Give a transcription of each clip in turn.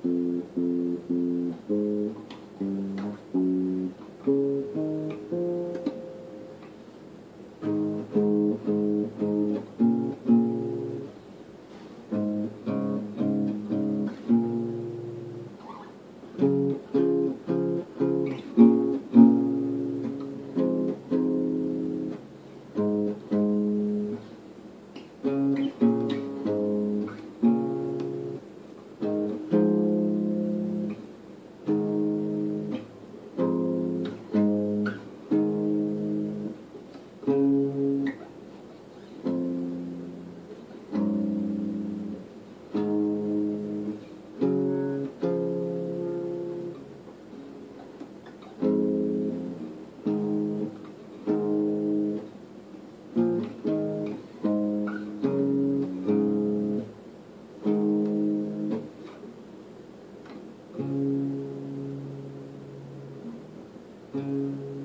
Mm-hmm. 嗯。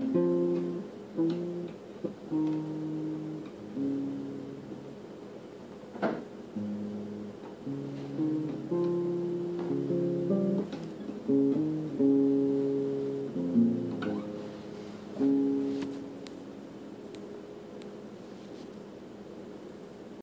Mm-hmm.